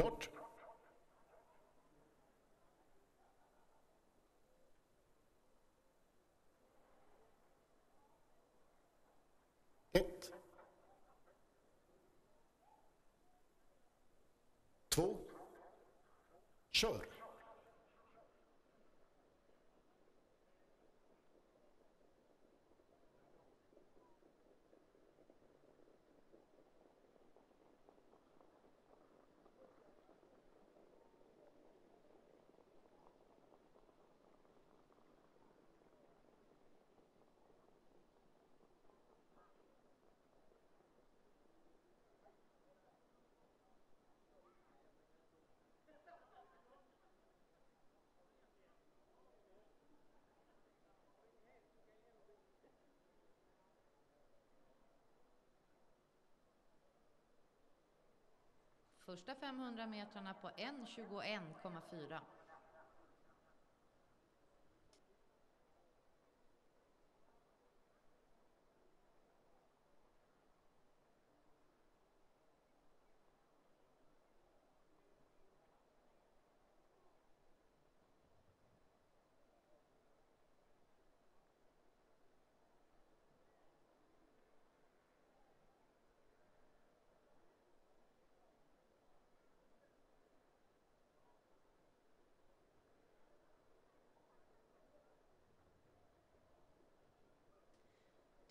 Klart. Ett. Två. Kör. Första 500 metrarna på 1.21,4.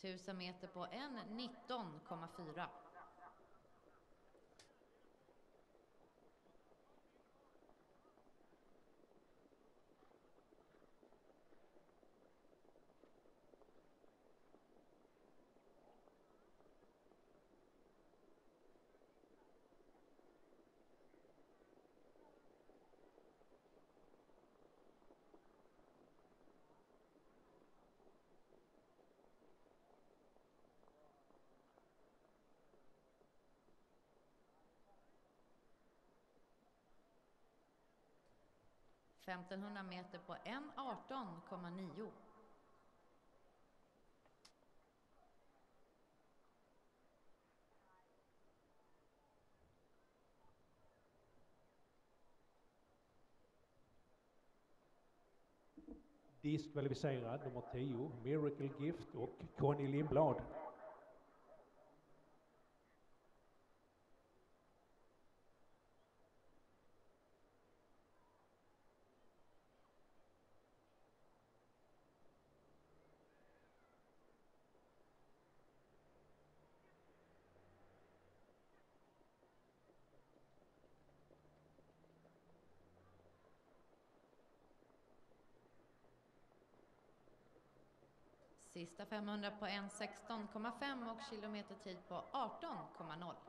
Tusen meter på 1.19,4. Femtonhundra meter på 1.18,9. Diskvalificerad nummer 10, Miracle Gift och Conny Lindblad. Sista 500 på 1.16,5 och kilometertid på 18,0.